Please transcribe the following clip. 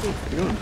不用了